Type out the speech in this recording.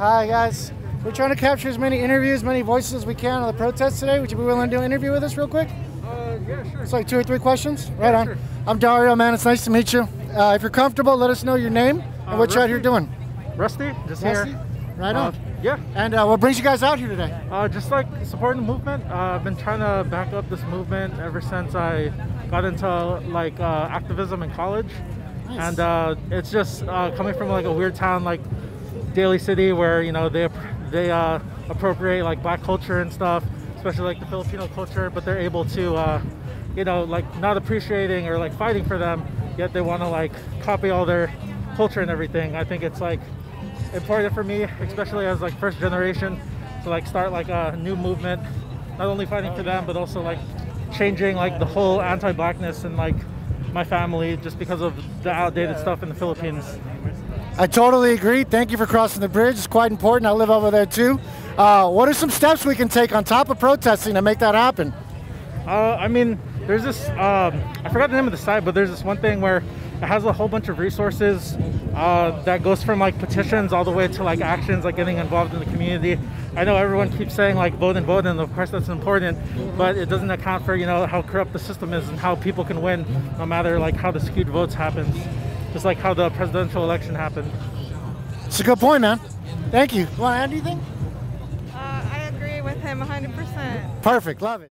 Hi, guys. We're trying to capture as many interviews, many voices as we can on the protest today. Would you be willing to do an interview with us real quick? Uh, yeah, sure. It's like two or three questions. Right on. sure. I'm Dario, man. It's nice to meet you. Uh, if you're comfortable, let us know your name and Uh, what you're out here doing. Rusty, just Rusty? here. Right Uh, on. yeah, And uh, what brings you guys out here today? uh, just like supporting the movement. Uh, I've been trying to back up this movement ever since I got into like uh, activism in college, Nice. and uh, it's just uh, coming from like a weird town like Daly City, where you know they they uh, appropriate like black culture and stuff, especially like the Filipino culture, but they're able to, uh, you know, like not appreciating or like fighting for them, yet they want to like copy all their culture and everything. I think it's like important for me, especially as like first generation, to like start like a new movement, not only fighting for them, but also like changing like the whole anti-blackness and like my family just because of the outdated stuff in the Philippines. I totally agree. Thank you for crossing the bridge. It's quite important. I live over there too. Uh, what are some steps we can take on top of protesting to make that happen? Uh, I mean, there's this. Um, I forgot the name of the site, but there's this one thing where it has a whole bunch of resources uh, that goes from like petitions all the way to like actions, like getting involved in the community. I know everyone keeps saying like vote and vote, and of course that's important, but it doesn't account for you know how corrupt the system is and how people can win no matter like how the skewed votes happens, just like how the presidential election happened. It's a good point, man. Thank you. Want to add anything? Uh, I agree with him 100%. Perfect. Love it.